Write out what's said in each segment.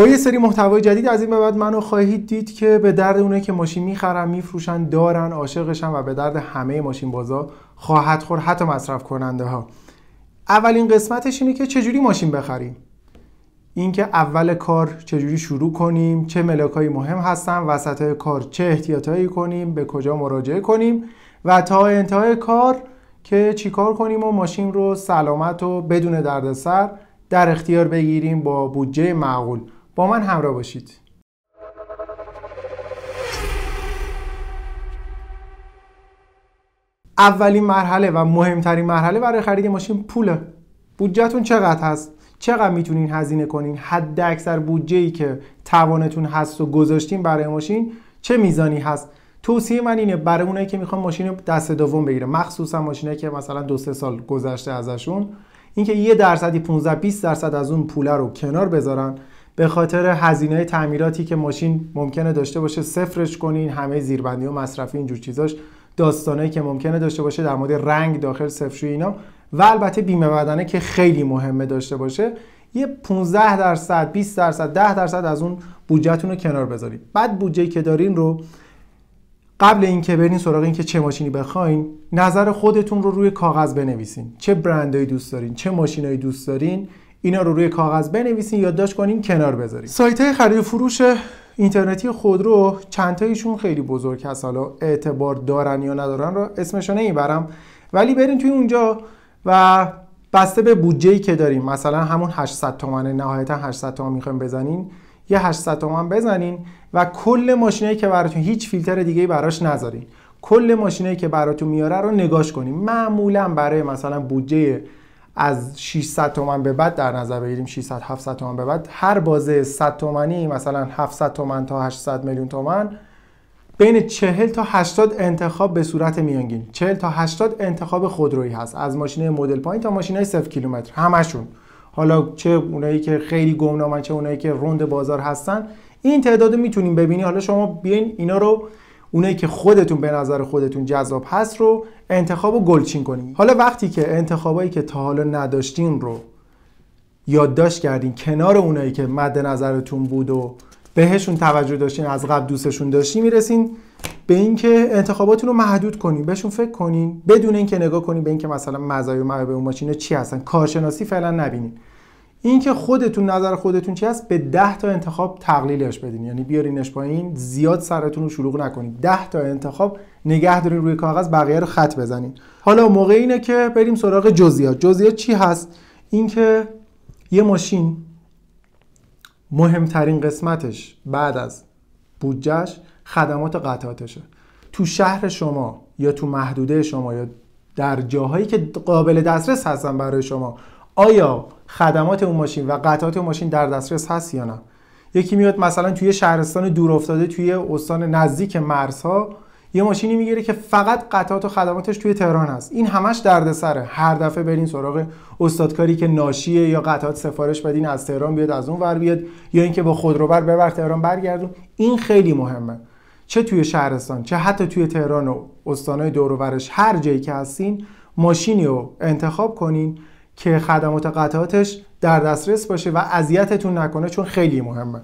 با یه سری محتوای جدید از این به بعد منو خواهید دید که به درد اونه که ماشین می‌خرن میفروشن دارن عاشقشن و به درد همه ماشین بازا خواهد خور حتی مصرف کننده ها اولین قسمتش اینه که چجوری ماشین بخریم؟ اینکه اول کار چجوری شروع کنیم چه ملاکایی مهم هستن وسط کار چه احتیاطایی کنیم به کجا مراجعه کنیم و تا انتهای کار که چیکار کنیم و ماشین رو سلامت و بدون دردسر در اختیار بگیریم با بودجه معقول. با من همراه باشید. اولین مرحله و مهمترین مرحله برای خرید ماشین پوله. بودجهتون چقدر هست؟ چقدر می‌تونین هزینه کنین؟ حد اکثر بودجه ای که توانتون هست و گذاشتین برای ماشین چه میزانی هست؟ توصیه من اینه برای اونایی که می‌خوان ماشین دست دوم بگیره مخصوصا ماشینایی که مثلا دو سه سال گذشته ازشون اینکه یه درصدی 15 20 درصد از اون پوله رو کنار بذارن به خاطر هزینه تعمیراتی که ماشین ممکنه داشته باشه صفرش کنین همه زیربندی و مصرفی اینجور چیزاش داستانایی که ممکنه داشته باشه در مورد رنگ داخل صفرشویی اینا. و البته بیمه بدنه که خیلی مهمه داشته باشه. یه 15 درصد 20 درصد 10 درصد از اون بودجهتون رو کنار بذارید بعد بودجه‌ای که دارین رو قبل اینکه برین سراغ اینکه چه ماشینی بخواین نظر خودتون رو روی کاغذ بنویسین. چه برندهایی دوست دارین چه ماشینایی دوست دارین. اینا رو روی کاغذ بنویسین یادداشت کنین کنار بذارین. سایت های خرید و فروش اینترنتی خودرو چند تایشون خیلی بزرگ هست. حالا اعتبار دارن یا ندارن رو اسمشو نمی‌برم. ولی برین توی اونجا و بسته به بودجه‌ای که داریم مثلا همون 800 تومن نهایتا 800 تومن می‌خوایم بزنین یه 800 تومن بزنین و کل ماشینایی که براتون هیچ فیلتر دیگه براش نذارین. کل ماشینایی که براتون میاره رو نگاش کنیم معمولا برای مثلا بودجه از 600 تومن به بعد در نظر بگیریم 600 700 تومن به بعد هر بازه 100 تومنی مثلا 700 تومن تا 800 میلیون تومن بین 40 تا 80 انتخاب به صورت میانگین. 40 تا 80 انتخاب خودرویی هست. از ماشین مدل پایین تا ماشین های 0 کیلومتر. همشون. حالا چه اونایی که خیلی گمنامن چه اونایی که روند بازار هستن. این تعداد می‌تونیم ببینی. حالا شما بیاین اینا رو اونایی که خودتون به نظر خودتون جذاب هست رو انتخاب و گلچین کنین. حالا وقتی که انتخابایی که تا حالا نداشتین رو یادداشت کردین کنار اونایی که مد نظرتون بود و بهشون توجه داشتین از قبل دوستشون داشتین می‌رسین به اینکه انتخاباتون رو محدود کنین بهشون فکر کنین بدون اینکه نگاه کنین به اینکه مثلا مزایا و معایب اون ماشین چی هستن؟ کارشناسی فعلا نبینین. اینکه خودتون نظر خودتون چی هست؟ به 10 تا انتخاب تقلیلش بدین. یعنی بیارینش پایین زیاد سرتون رو شلوغ نکنید 10 تا انتخاب نگه دارین روی کاغذ بقیه رو خط بزنین. حالا موقع اینه که بریم سراغ جزئیات. جزئیات چی هست؟ اینکه یه ماشین مهمترین قسمتش بعد از بودجهش خدمات قطعاتشه. تو شهر شما یا تو محدوده شما یا در جاهایی که قابل دسترس هستن برای شما آیا خدمات اون ماشین و قطعات اون ماشین در دسترس هست یا نه. یکی میاد مثلا توی شهرستان دور افتاده توی استان نزدیک مرزها یه ماشینی می‌گیره که فقط قطعات و خدماتش توی تهران هست. این همش دردسره. هر دفعه برین سراغ استادکاری که ناشیه یا قطعات سفارش بدین از تهران بیاد از اون ور بیاد یا اینکه با خودروبر ببر تهران برگردون. این خیلی مهمه. چه توی شهرستان چه حتی توی تهران و استانهای دور هر جایی که هستین ماشینی رو انتخاب کنین که خدمات قطعاتش در دسترس باشه و اذیتتون نکنه چون خیلی مهمه.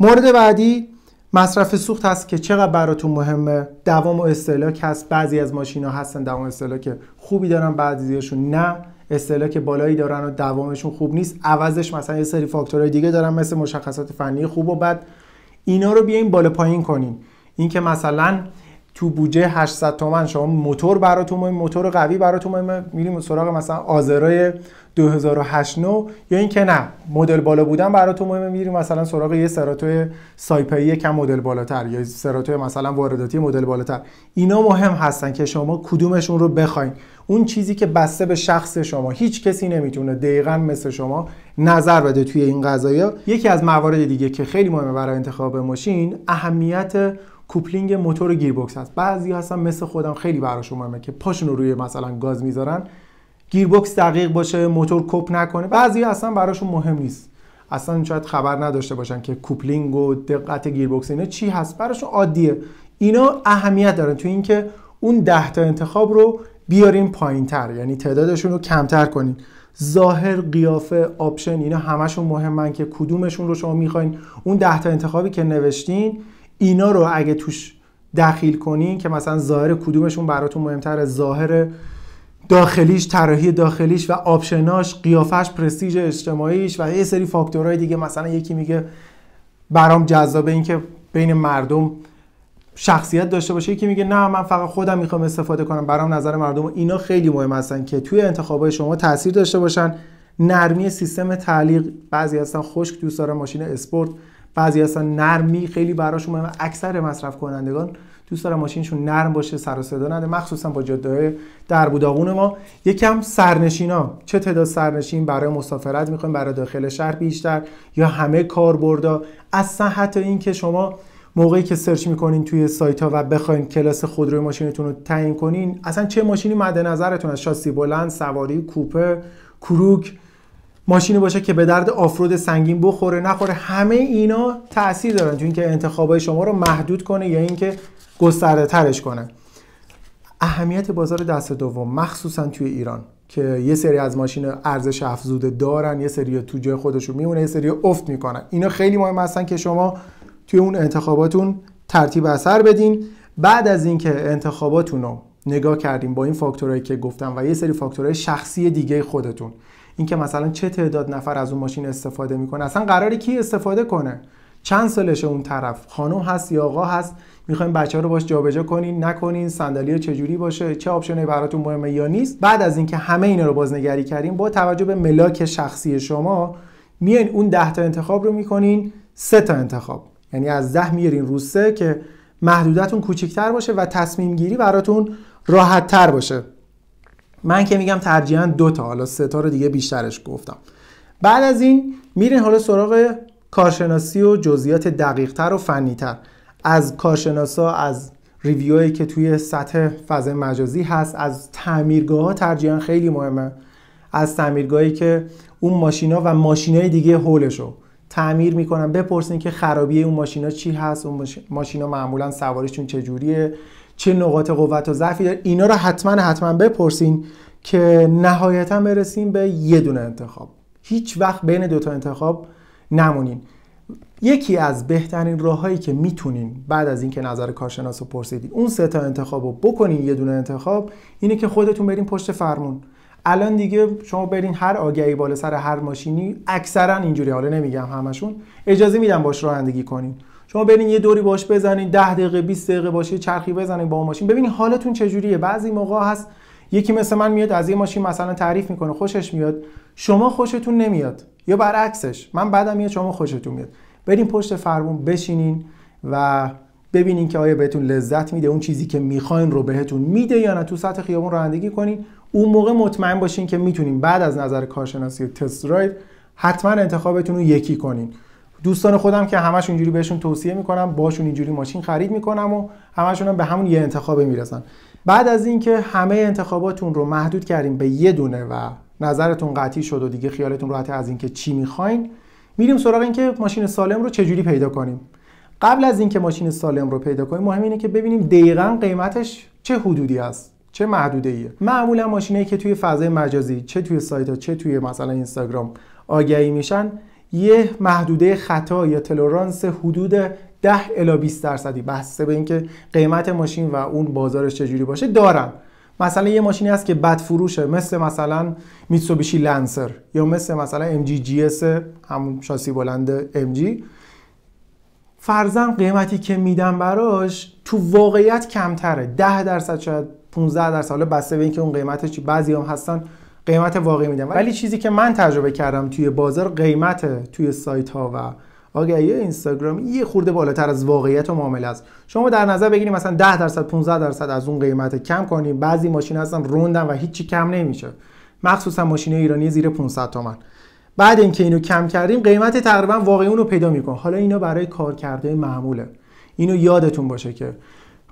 مورد بعدی مصرف سوخت هست که چقدر براتون مهمه؟ دوام و استهلاک هست. بعضی از ماشینا هستن دوام استهلاک خوبی دارن بعضیشون نه. استهلاک بالایی دارن و دوامشون خوب نیست. عوضش مثلا یه سری فاکتورهای دیگه دارن مثل مشخصات فنی خوب و بد. اینا رو بیاین بالا پایین کنین. اینکه مثلا تو بودجه 800 تومن شما موتور براتون مهم موتور قوی براتون مهمه. میریم سراغ مثلا آزرای 2008 نو یا اینکه نه مدل بالا بودن براتون مهمه. میریم مثلا سراغ یه سراتو سایپایی کم مدل بالاتر یا سراتو مثلا وارداتی مدل بالاتر. اینا مهم هستن که شما کدومشون رو بخواین. اون چیزی که بسته به شخص شما هیچ کسی نمی‌تونه دقیقا مثل شما نظر بده توی این قضایا یکی از موارد دیگه که خیلی مهمه برای انتخاب ماشین اهمیت کوپلینگ موتور گیربکس هست. بعضی هستن مثل خودم خیلی براشون مهمه که پاشون رو روی مثلا گاز می‌ذارن. گیربکس دقیق باشه موتور کپ نکنه. بعضی اصلا براشون مهم نیست. اصلا شاید خبر نداشته باشن که کوپلینگ و دقت گیربکس اینا چی هست. براشون عادیه. اینا اهمیت دارن تو اینکه اون ده تا انتخاب رو بیاریم پایین تر یعنی تعدادشون رو کمتر کنین. ظاهر قیافه آپشن اینا همشون مهمن که کدومشون رو شما می‌خواین. اون ده تا انتخابی که نوشتین اینا رو اگه توش دخیل کنین که مثلا ظاهر کدومشون براتون مهمتره ظاهر داخلیش طراحی داخلیش و آپشناش قیافش پرستیژ اجتماعیش و یه سری فاکتورهای دیگه. مثلا یکی میگه برام جذابه این که بین مردم شخصیت داشته باشه. یکی میگه نه من فقط خودم می‌خوام استفاده کنم برام نظر مردم اینا خیلی مهم هستن که توی انتخابات شما تاثیر داشته باشن. نرمی سیستم تعلیق بعضی هستن خشک دوست دارن ماشین اسپورت. بعضی هستن نرمی خیلی براشون مهمه اکثر مصرف کنندگان دوست دارن ماشینشون نرم باشه سر و صدا نده. مخصوصا با جاده در بوداغون ما. یکم سرنشینا. چه تعداد سرنشین برای مسافرت می‌خوایم؟ برای داخل شهر بیشتر یا همه کاربردا؟ اصلا حتی این که شما موقعی که سرچ می‌کنین توی سایت ها و بخواین کلاس خودروی ماشینتون رو تعیین کنین اصلا چه ماشینی مد نظرتون از شاسی بلند سواری کوپه کروک ماشینی باشه که به درد آفرود سنگین بخوره نخوره همه اینا تاثیر دارن چون اینکه انتخابای شما رو محدود کنه یا اینکه گسترده ترش کنه. اهمیت بازار دست دوم مخصوصا توی ایران که یه سری از ماشین ارزش افزوده دارن یه سری تو جای خودشون میمونه یه سری افت می‌کنن. اینا خیلی مهم هستن که شما توی اون انتخاباتون ترتیب اثر بدین. بعد از اینکه انتخاباتون رو نگاه کردیم با این فاکتورهایی که گفتم و یه سری فاکتورهای شخصی دیگه خودتون. اینکه مثلا چه تعداد نفر از اون ماشین استفاده می‌کنه. اصلا قراره کی استفاده کنه؟ چند سالشه اون طرف؟ خانم هست یا آقا هست؟ می‌خوایم بچه ها رو باش جابجا کنین نکنین صندلی چجوری باشه؟ چه آپشنی براتون مهمه یا نیست؟ بعد از اینکه همه اینا رو بازنگری کردیم با توجه به ملاک شخصی شما میان اون 10 تا انتخاب رو می‌کنین سه تا انتخاب. یعنی از ده میارین رو سه که محدودتون کوچیکتر باشه و تصمیم گیری براتون راحت تر باشه. من که میگم ترجیحاً دو تا حالا سه تا رو دیگه بیشترش گفتم. بعد از این میرین حالا سراغ کارشناسی و جزئیات دقیقتر و فنیتر. از کارشناسا از ریویوهایی که توی سطح فضای مجازی هست از تعمیرگاه ها ترجیحاً خیلی مهمه. از تعمیرگاهی که اون ماشینا و ماشینای دیگه حولشو تعمیر می‌کنن. بپرسین که خرابی اون ماشینا چی هست اون ماشینا معمولا سوارشون چجوریه؟ چه نقاط قوت و ضعفی داره. اینا رو حتما حتما بپرسین که نهایتا برسیم به یه دونه انتخاب. هیچ وقت بین دوتا انتخاب نمونین. یکی از بهترین راههایی که می‌تونین بعد از اینکه نظر کارشناس رو پرسیدین اون سه تا انتخاب رو بکنین یه دونه انتخاب اینه که خودتون برین پشت فرمون. الان دیگه شما برین هر آگهی بالا سر هر ماشینی اکثرا اینجوری حالا نمیگم همشون اجازه میدم باش رانندگی کنین. شما برین یه دوری باش بزنین 10 دقیقه 20 دقیقه باشه چرخی بزنین با ماشین. ببینین حالتون چجوریه. بعضی موقع هست یکی مثل من میاد از یه ماشین مثلا تعریف می‌کنه خوشش میاد. شما خوشتون نمیاد یا برعکسش. من بعدم میاد شما خوشتون میاد. برین پشت فرمون بشینین و ببینین که آیا بهتون لذت میده اون چیزی که می‌خواین رو بهتون میده یا نه. تو سطح خیابون رانندگی کنین. اون موقع مطمئن باشین که می‌تونین بعد از نظر کارشناسی و تست درایو حتما انتخابتون رو یکی کنین. دوستان خودم که همش اینجوری بهشون توصیه می‌کنم باشون اینجوری ماشین خرید می‌کنم و همشون هم به همون یه انتخاب می‌رسن. بعد از اینکه همه انتخاباتون رو محدود کردیم به یه دونه و نظرتون قطعی شد و دیگه خیالتون راحت از اینکه چی می‌خواین میریم سراغ اینکه ماشین سالم رو چجوری پیدا کنیم. قبل از اینکه ماشین سالم رو پیدا کنیم مهم اینه که ببینیم دقیقا قیمتش چه حدودی است چه محدوده ایه معمولا ماشینایی که توی فضای مجازی چه توی سایت ها چه توی مثلا اینستاگرام آگهی میشن یه محدوده خطا یا تلورانس حدود 10 الی 20 درصدی. بسته به اینکه قیمت ماشین و اون بازارش چجوری باشه دارن. مثلا یه ماشینی هست که بد فروشه مثل مثلا میتسوبیشی لنسر یا مثل مثلا ام جی GS همون شاسی بلند ام جی. فرضا قیمتی که میدن براش تو واقعیت کمتره. 10 درصد شاید 15 درصد. حالا بسته به اینکه اون قیمتش چی بعضی هم هستن قیمت واقعی میدن ولی چیزی که من تجربه کردم توی بازار قیمت توی سایت ها و آگهی اینستاگرام یه خورده بالاتر از واقعیت و معامله است. شما در نظر بگیرید مثلا 10 درصد 15 درصد از اون قیمت کم کنیم. بعضی ماشین هستن روندن و هیچی کم نمیشه. مخصوصا ماشین ایرانی زیر 500 تومن. بعد اینکه اینو کم کردیم قیمت تقریبا واقعی اون رو پیدا می‌کنه. حالا اینا برای کارکرده معموله. اینو یادتون باشه که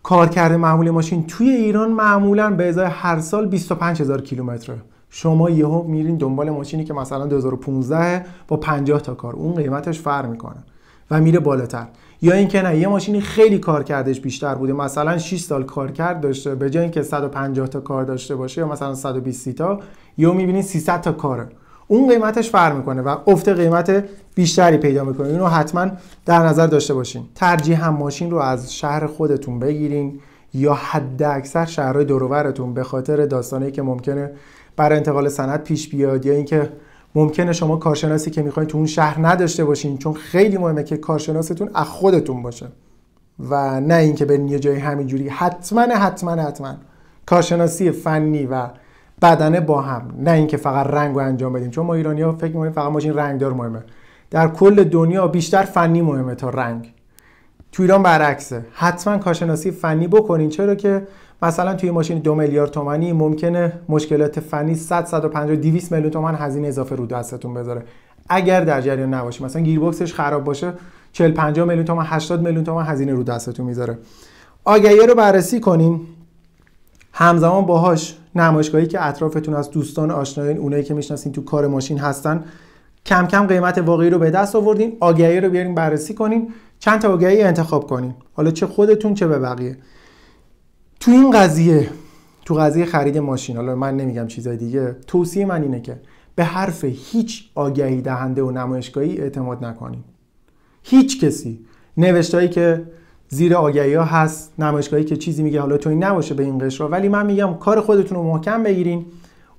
کارکرد معمول ماشین توی ایران معمولا به ازای هر سال 25000 کیلومتره. شما یهو میرین دنبال ماشینی که مثلا 2015 با 50 تا کار. اون قیمتش فرق می‌کنه و میره بالاتر. یا اینکه نه یه ماشینی خیلی کار کردش بیشتر بوده. مثلا 6 سال کار کرد داشته به جای اینکه 150 تا کار داشته باشه یا مثلا 120 تا یا می‌بینید 300 تا کاره. اون قیمتش فرق می‌کنه و افت قیمت بیشتری پیدا می‌کنه. اینو حتما در نظر داشته باشین. ترجیح هم ماشین رو از شهر خودتون بگیرین یا حد اکثر شهرهای دورورتون به خاطر داستانی که ممکنه برای انتقال سند پیش بیاد یا اینکه ممکنه شما کارشناسی که می‌خواین تو اون شهر نداشته باشین چون خیلی مهمه که کارشناستون از خودتون باشه و نه اینکه برین یه جایی همینجوری حتما حتما حتما کارشناسی فنی و بدنه با هم نه اینکه فقط رنگ رو انجام بدیم چون ما ایرانی ها فکر می‌کنیم فقط ماشین رنگدار مهمه. در کل دنیا بیشتر فنی مهمه تا رنگ. تو ایران برعکسه. حتما کارشناسی فنی بکنین. چرا که مثلا توی ماشین دو میلیارد تومانی ممکنه مشکلات فنی 100 150 200 میلیون تومان هزینه اضافه رو دستتون بذاره. اگر در جریان نباشی مثلا گیربکسش خراب باشه 40 50 میلیون تومان 80 میلیون تومان هزینه رو دستتون می‌ذاره. آگهی رو بررسی کنین. همزمان باهاش نمایشگاهی که اطرافتون از دوستان آشنایان اونایی که می‌شناسین تو کار ماشین هستن کم کم قیمت واقعی رو به دست آوردین. آگهی رو بیارین بررسی کنین. چند تا آگهی انتخاب کنین. حالا چه خودتون چه به بقیه. تو این قضیه تو قضیه خرید ماشین حالا من نمیگم چیزای دیگه توصیه من اینه که به حرف هیچ آگهی دهنده و نمایشگاهی اعتماد نکنین هیچ کسی. نوشتایی که زیر آگهی ها هست نمایشگاهی که چیزی میگه حالا تو این نباشه به این قشر. ولی من میگم کار خودتون رو محکم بگیرین.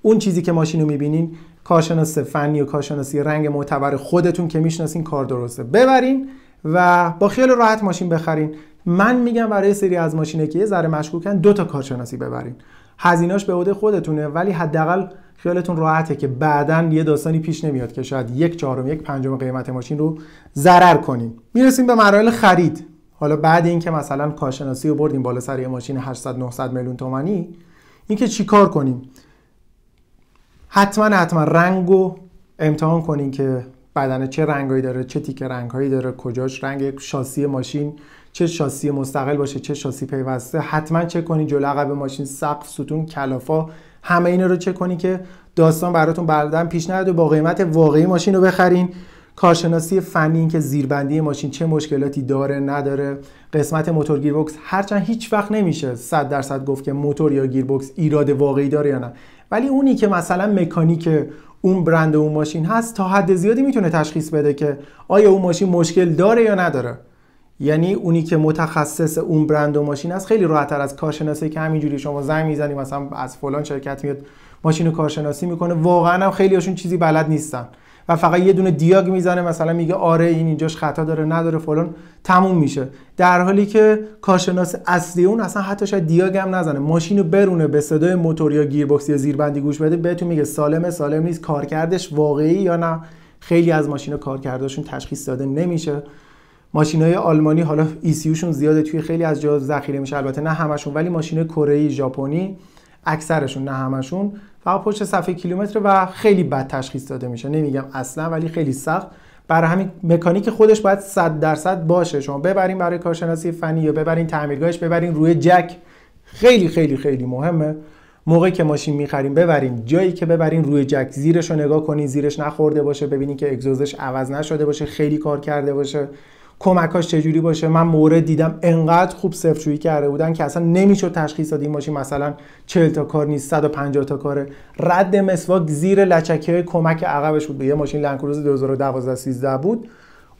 اون چیزی که ماشین رو می‌بینین کارشناس فنی و کارشناسی رنگ معتبر خودتون که می‌شناسین کار درسته. ببرین و با خیال راحت ماشین بخرین. من میگم برای سری از ماشینه که یه ذره مشکوکن دو تا کارشناسی ببرین. هزیناش به عهده خودتونه ولی حداقل خیالتون راحته که بعدا یه داستانی پیش نمیاد که شاید یک چهارم یک پنجم قیمت ماشین رو ضرر کنیم. می‌رسیم به مراحل خرید. حالا بعد اینکه مثلا کارشناسی رو بردیم بالا سر یه ماشین 800 900 میلیون تومانی اینکه چیکار کنیم؟ حتما حتما رنگو امتحان کنین که بدنه چه رنگایی داره چه تیکه رنگهایی داره کجاش رنگ شاسی ماشین چه شاسی مستقل باشه چه شاسی پیوسته حتما چک کنی جلو عقب ماشین سقف ستون کلافا همه اینا رو چک کنی که داستان براتون بعدن پیش نیاد و با قیمت واقعی ماشین رو بخرین. کارشناسی فنی این که زیربندی ماشین چه مشکلاتی داره نداره. قسمت موتور گیربکس هرچند هیچ وقت نمیشه 100 درصد گفت که موتور یا گیربکس ایراد واقعی داره یا نه. ولی اونی که مثلا مکانیک اون برند اون ماشین هست تا حد زیادی می‌تونه تشخیص بده که آیا اون ماشین مشکل داره یا نداره. یعنی اونی که متخصص اون برند و ماشین است خیلی راحتتر از کارشناسی که همینجوری شما زنگ می‌زنی مثلا از فلان شرکت میاد ماشین رو کارشناسی می‌کنه. واقعا هم خیلی هاشون چیزی بلد نیستن و فقط یه دونه دیاگ می‌زنه مثلا میگه آره این اینجاش خطا داره نداره فلان تموم میشه. در حالی که کارشناس اصلی اون اصلا حتی شاید دیاگ هم نزنه. ماشین رو برونه به صدای موتور یا گیربکس یا زیربندی گوش بده بهتون میگه سالمه سالم نیست کارکردش واقعی یا نه. خیلی از ماشین کارکردشون تشخیص داده نمیشه. ماشین های آلمانی حالا ECU شون زیاده توی خیلی از جا ذخیره میشه البته نه همشون ولی ماشین کره ژاپنی اکثرشون نه همشون. فقط پشت صفحه کیلومتر و خیلی بد تشخیص داده میشه. نمیگم اصلا ولی خیلی سخت. برای همین مکانیک خودش باید 100 درصد باشه. شما ببرین برای کارشناسی فنی یا ببرین تعمیرگاهش ببرین روی جک. خیلی خیلی خیلی مهمه. موقعی که ماشین می‌خریم ببرین. جایی که ببرین روی جک. زیرش رو نگاه کنین زیرش نخورده باشه ببینین که اگزوزش عوض نشده باشه خیلی کار کرده باشه. کمکاش چجوری باشه؟ من مورد دیدم انقدر خوب صفرشویی کرده بودن که اصلا نمی‌شد تشخیص داد این ماشین مثلا 40 تا کار نیست 150 تا کاره. رد مسواک زیر لچکه کمک عقبش بود. یه ماشین لنکروز 2012 13 بود.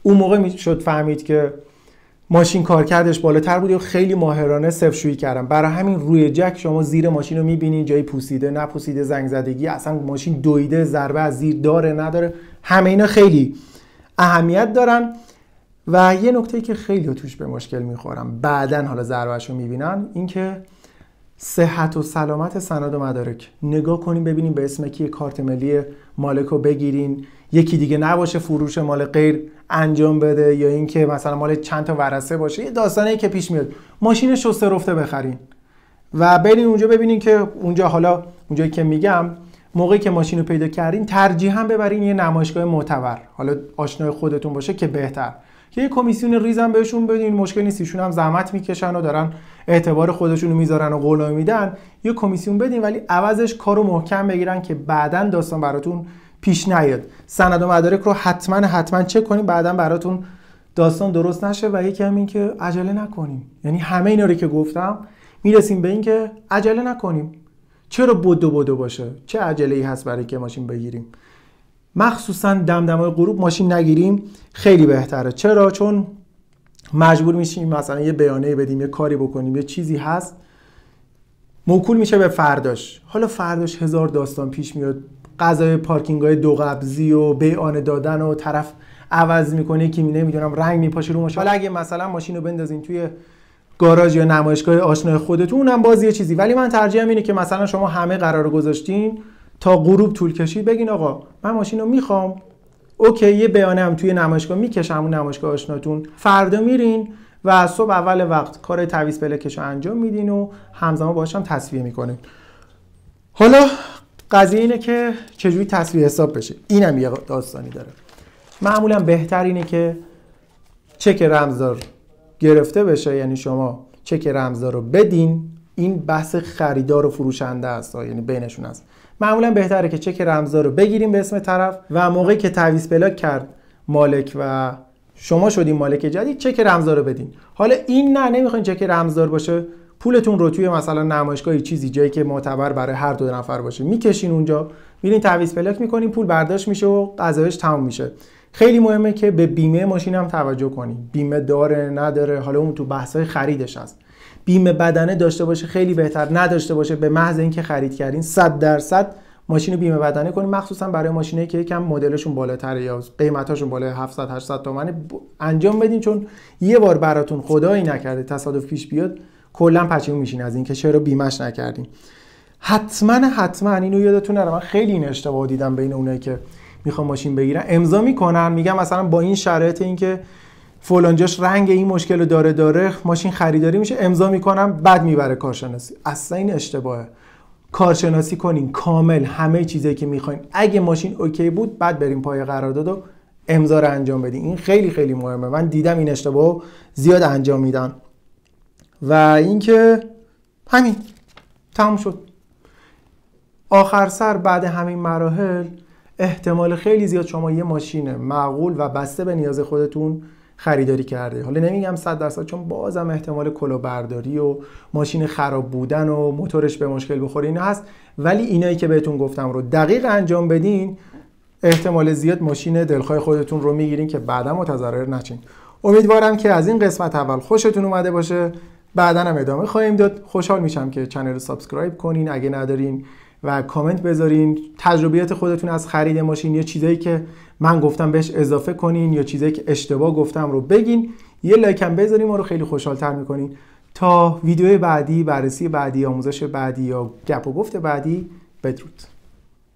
اون موقع می‌شد فهمید که ماشین کارکردش بالاتر بود. و خیلی ماهرانه صفرشویی کردم. برای همین روی جک شما زیر ماشین رو می‌بینین جایی پوسیده نپوسیده زنگ زدگی اصلا ماشین دویده ضربه از زیر داره نداره. همه اینا خیلی اهمیت دارن. و یه نکته که خیلی توش به مشکل می‌خورم. بعدا حالا ضربهش رو می‌بینن اینکه صحت و سلامت سند و مدارک. نگاه کنیم ببینیم به اسم کی کارت ملی مالک رو بگیرین. یکی دیگه نباشه فروش مال غیر انجام بده یا اینکه مثلا مال چند تا ورسه باشه. یه داستانی که پیش میاد. ماشین شسته رفته بخرین. و برین اونجا ببینین که اونجا حالا اونجایی که میگم موقعی که ماشین رو پیدا کردین ترجیحاً ببرین یه نمایشگاه معتبر. حالا آشنای خودتون باشه که بهتر. که یه کمیسیون ریزم بهشون بدین مشکل نیست. ایشون هم زحمت می‌کشن و دارن اعتبار خودشون رو می‌ذارن و قول میدن. یه کمیسیون بدین ولی عوضش کارو محکم بگیرن که بعدا داستان براتون پیش نیاد. سند و مدارک رو حتما حتما چک کنین بعدا براتون داستان درست نشه و یکی هم این که عجله نکنیم. یعنی همه اینا رو که گفتم می‌رسیم به این که عجله نکنیم. چرا بدو بدو باشه؟ چه عجله ای هست برای که ماشین بگیریم؟ مخصوصا دمدمای غروب ماشین نگیریم خیلی بهتره. چرا؟ چون مجبور میشیم مثلا یه بیانیه بدیم یه کاری بکنیم یه چیزی هست. موکول میشه به فرداش. حالا فرداش هزار داستان پیش میاد. غذای پارکینگ های دو قبضی و بیان دادن و طرف عوض می‌کنه که نمی‌دونم رنگ میپاشه رو ماشین. حالا اگه مثلا ماشین رو بندازین توی گاراژ یا نمایشگاه آشنای خودتون اونم باز یه چیزی. ولی من ترجیحم اینه که مثلا شما همه قرار گذاشتین. تا غروب طول کشید بگین آقا من ماشین رو می‌خوام. اوکی یه بیانه هم توی نمایشگاه می‌کشم اون نمایشگاه آشناتون. فردا میرین و صبح اول وقت کار تعویض پلکش رو انجام میدین و همزمان باهاش هم تصویه می‌کنین. حالا قضیه اینه که چجوری تصویه حساب بشه؟ اینم یه داستانی داره. معمولا بهتر اینه که چک رمزدار گرفته بشه یعنی شما چک رمزدار رو بدین. این بحث خریدار و فروشنده است یعنی بینشون است معمولا بهتره که چک رمزدار رو بگیریم به اسم طرف و موقعی که تعویض پلاک کرد مالک و شما شدین مالک جدید چک رمزدار رو بدین. حالا این نه نمی‌خواین چک رمزدار باشه. پولتون رو توی مثلا نمایشگاهی چیزی جایی که معتبر برای هر دو نفر باشه می‌کشین اونجا. میرین تعویض پلاک می‌کنین پول برداشت میشه و قضایش تموم میشه. خیلی مهمه که به بیمه ماشین هم توجه کنیم بیمه داره نداره حالا اون تو بحث‌های خریدش هست. بیمه بدنه داشته باشه خیلی بهتر نداشته باشه. به محض اینکه خرید کردین 100 درصد ماشین بیمه بدنه کنیم مخصوصا برای ماشینایی که یکم مدلشون بالاتره یا قیمتاشون بالای 700 800 تومن انجام بدین چون یه بار براتون خدایی نکرده تصادف پیش بیاد کلا پچیمون میشین از اینکه چرا بیمش نکردین. حتما حتما اینو یادتون نره من خیلی این اشتباه دیدم بین اونایی که می‌خوام ماشین بگیرن. امضا می‌کنن میگم مثلا با این شرایط اینکه فلانجاش رنگ این مشکل رو داره داره ماشین خریداری میشه امضا می‌کنم بعد می‌بره کارشناسی. اصلا این اشتباهه. کارشناسی کنین کامل همه چیزی که می‌خواین. اگه ماشین اوکی بود بعد بریم پای قرارداد و امضا رو انجام بدین. این خیلی خیلی مهمه. من دیدم این اشتباه زیاد انجام میدن. و اینکه همین. تموم شد. آخر سر بعد همین مراحل احتمال خیلی زیاد شما یه ماشین معقول و بسته به نیاز خودتون خریداری کردید. حالا نمیگم 100 درصد چون بازم احتمال کلاهبرداری و ماشین خراب بودن و موتورش به مشکل بخوره اینا هست. ولی اینایی که بهتون گفتم رو دقیق انجام بدین احتمال زیاد ماشین دلخواه خودتون رو می‌گیرین که بعدا متضرر نشین امیدوارم که از این قسمت اول خوشتون اومده باشه. بعدا هم ادامه خواهیم داد. خوشحال میشم که channel رو subscribe کنین اگه ندارین و کامنت بذارین. تجربیات خودتون از خرید ماشین یا چیزایی که من گفتم بهش اضافه کنین یا چیزایی که اشتباه گفتم رو بگین. یه لایک هم بذارین ما رو خیلی خوشحالتر می‌کنین. تا ویدیو بعدی بررسی بعدی آموزش بعدی یا گپ و گفت بعدی بدرود.